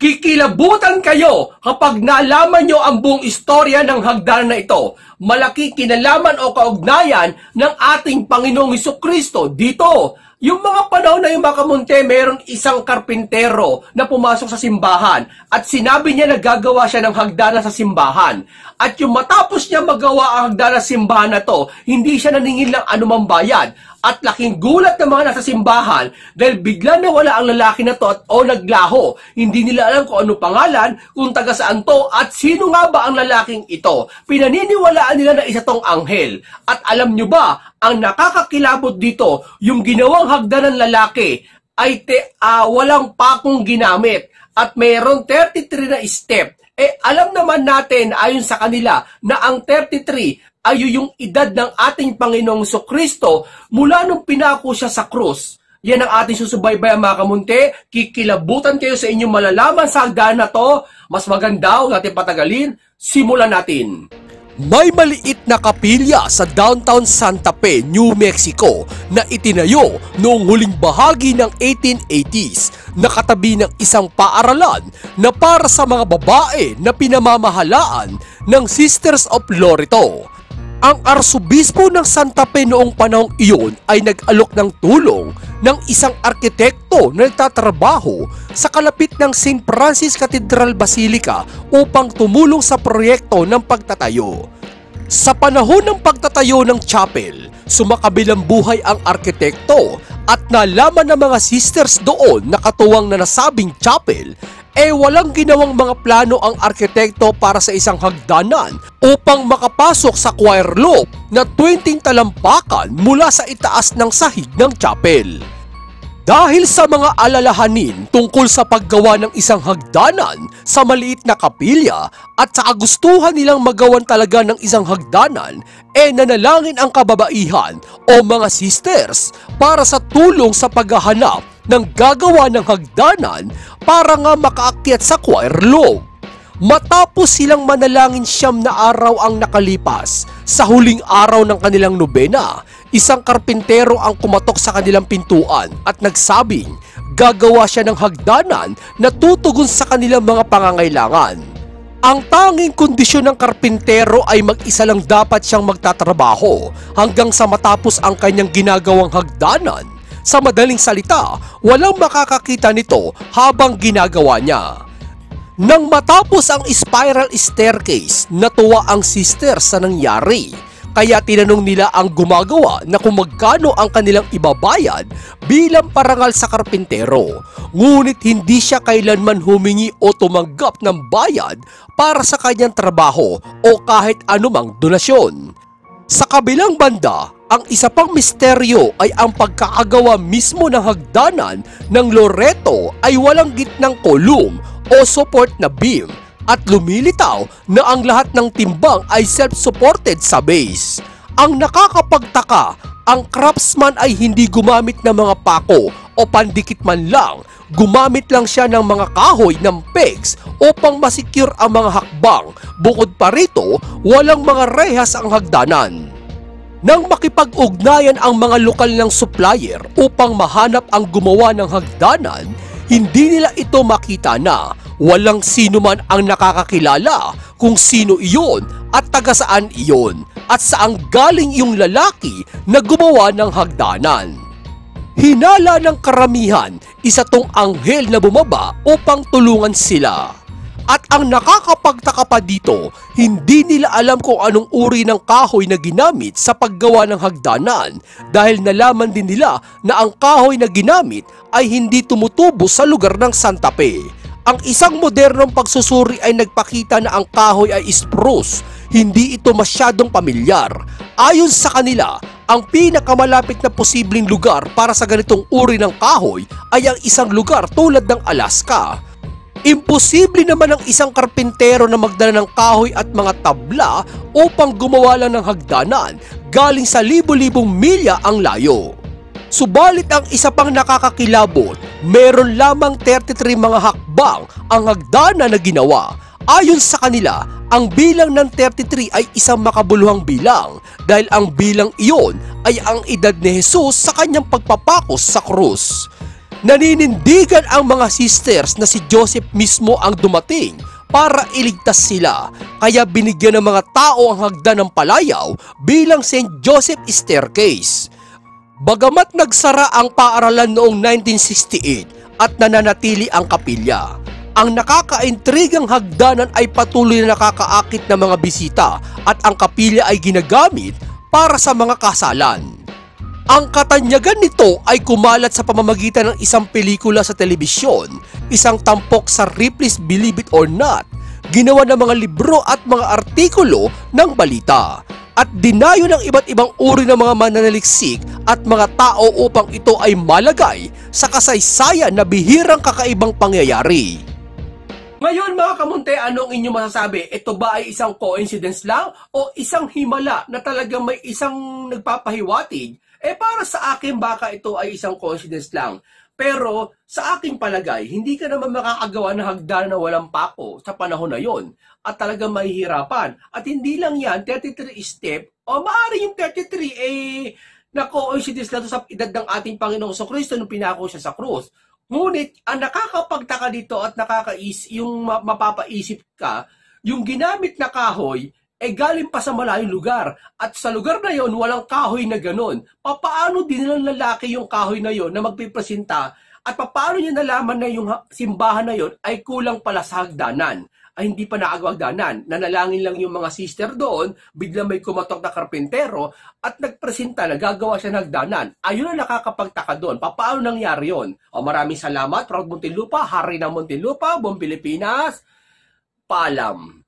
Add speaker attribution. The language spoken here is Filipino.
Speaker 1: Kikilabutan kayo kapag nalaman nyo ang buong istorya ng hagdanan na ito. Malaki kinalaman o kaugnayan ng ating Panginoong Kristo dito. Yung mga panahon na yung makamunte, mayroong isang karpintero na pumasok sa simbahan at sinabi niya na gagawa siya ng hagdanan sa simbahan. At yung matapos niya magawa ang hagdanan sa simbahan na to, hindi siya naningil ng anumang bayad at laking gulat ng mga nasa simbahan dahil bigla na wala ang lalaki na to at o naglaho. Hindi nila alam kung ano pangalan, kung taga saan to at sino nga ba ang lalaking ito. Pinaniniwalaan nila na isa tong anghel. At alam nyo ba, ang nakakakilabot dito, yung ginawang hagdan ng lalaki ay te, uh, walang pakong ginamit at mayroon 33 na step. Eh, alam naman natin ayon sa kanila na ang 33 ay yung edad ng ating Panginoong Kristo mula nung pinako siya sa krus. Yan ang ating susubaybay mga kamunti. Kikilabutan kayo sa inyong malalaman sa hagdan na to. Mas maganda, natin patagalin. Simulan natin.
Speaker 2: May maliit na kapilya sa downtown Santa Fe, New Mexico na itinayo noong huling bahagi ng 1880s na katabi ng isang paaralan na para sa mga babae na pinamamahalaan ng Sisters of Loreto. Ang arsobispo ng Santa Fe noong panahong iyon ay nag-alok ng tulong ng isang arkitekto na nagtatrabaho sa kalapit ng St. Francis Cathedral Basilica upang tumulong sa proyekto ng pagtatayo. Sa panahon ng pagtatayo ng chapel, sumakabilang buhay ang arkitekto at nalaman ng mga sisters doon na katuwang na nasabing chapel eh walang ginawang mga plano ang arkitekto para sa isang hagdanan upang makapasok sa choir loop na 20 talampakan mula sa itaas ng sahig ng chapel. Dahil sa mga alalahanin tungkol sa paggawa ng isang hagdanan sa maliit na kapilya at sa kagustuhan nilang magawan talaga ng isang hagdanan, e nanalangin ang kababaihan o mga sisters para sa tulong sa paghahanap ng gagawa ng hagdanan para nga makaakyat sa choir lobe. Matapos silang manalangin siyam na araw ang nakalipas, sa huling araw ng kanilang nobena, isang karpintero ang kumatok sa kanilang pintuan at nagsabing gagawa siya ng hagdanan na tutugon sa kanilang mga pangangailangan. Ang tanging kondisyon ng karpintero ay mag-isa lang dapat siyang magtatrabaho hanggang sa matapos ang kanyang ginagawang hagdanan. Sa madaling salita, walang makakakita nito habang ginagawa niya. Nang matapos ang spiral staircase, natuwa ang sister sa nangyari. Kaya tinanong nila ang gumagawa na kung magkano ang kanilang ibabayad bilang parangal sa karpintero. Ngunit hindi siya kailanman humingi o tumanggap ng bayad para sa kanyang trabaho o kahit anumang donasyon. Sa kabilang banda, ang isa pang misteryo ay ang pagkakagawa mismo ng hagdanan ng Loreto ay walang gitnang kolum o support na beam at lumilitaw na ang lahat ng timbang ay self-supported sa base. Ang nakakapagtaka, ang craftsman ay hindi gumamit ng mga pako o pandikit man lang, gumamit lang siya ng mga kahoy ng pegs upang masecure ang mga hakbang. Bukod pa rito, walang mga rehas ang hagdanan. Nang makipag-ugnayan ang mga lokal ng supplier upang mahanap ang gumawa ng hagdanan, hindi nila ito makita na walang sino man ang nakakakilala kung sino iyon at taga saan iyon at saang galing yung lalaki na gumawa ng hagdanan. Hinala ng karamihan, isa tong anghel na bumaba upang tulungan sila. At ang nakakapagtaka pa dito, hindi nila alam kung anong uri ng kahoy na ginamit sa paggawa ng hagdanan dahil nalaman din nila na ang kahoy na ginamit ay hindi tumutubo sa lugar ng Santa Fe. Ang isang modernong pagsusuri ay nagpakita na ang kahoy ay spruce, hindi ito masyadong pamilyar. Ayon sa kanila, ang pinakamalapit na posibleng lugar para sa ganitong uri ng kahoy ay ang isang lugar tulad ng Alaska Imposible naman ang isang karpintero na magdala ng kahoy at mga tabla upang gumawa lang ng hagdanan galing sa libo-libong milya ang layo. Subalit ang isa pang nakakakilabot, meron lamang 33 mga hakbang ang hagdanan na ginawa. Ayon sa kanila, ang bilang ng 33 ay isang makabuluhang bilang dahil ang bilang iyon ay ang edad ni Jesus sa kanyang pagpapakos sa krus. Naninindigan ang mga sisters na si Joseph mismo ang dumating para iligtas sila kaya binigyan ng mga tao ang hagdan ng palayaw bilang St. Joseph Staircase. Bagamat nagsara ang paaralan noong 1968 at nananatili ang kapilya, ang nakakaintrigang hagdanan ay patuloy na nakakaakit ng mga bisita at ang kapilya ay ginagamit para sa mga kasalan. Ang katanyagan nito ay kumalat sa pamamagitan ng isang pelikula sa telebisyon, isang tampok sa Ripley's Believe It or Not, ginawa ng mga libro at mga artikulo ng balita, at dinayo ng iba't ibang uri ng mga mananaliksik at mga tao upang ito ay malagay sa kasaysayan na bihirang kakaibang pangyayari.
Speaker 1: Ngayon mga kamunte, anong inyong masasabi? Ito ba ay isang coincidence lang o isang himala na talagang may isang nagpapahiwatig? Eh para sa akin baka ito ay isang coincidence lang. Pero sa aking palagay, hindi ka naman makakagawa ng hagdan na walang pako sa panahon na yon at talagang mahihirapan. At hindi lang yan, 33 step, o maaari yung 33 eh na coincidence na to sa edad ng ating Panginoong sa Kristo nung pinako siya sa krus. Ngunit, ang nakakapagtaka dito at nakakais, yung ma- mapapaisip ka, yung ginamit na kahoy, eh galing pa sa malayong lugar. At sa lugar na yon walang kahoy na ganon. Papaano din ng lalaki yung kahoy na yon na magpipresenta at paano niya nalaman na yung ha- simbahan na yon ay kulang pala sa hagdanan? Ay hindi pa naagwagdanan. Nanalangin lang yung mga sister doon, biglang may kumatok na karpentero at nagpresenta na gagawa siya ng hagdanan. Ayun ang nakakapagtaka doon. Paano nangyari yon? O maraming salamat, Proud Muntinlupa, Hari ng Muntinlupa, Buong Pilipinas, paalam.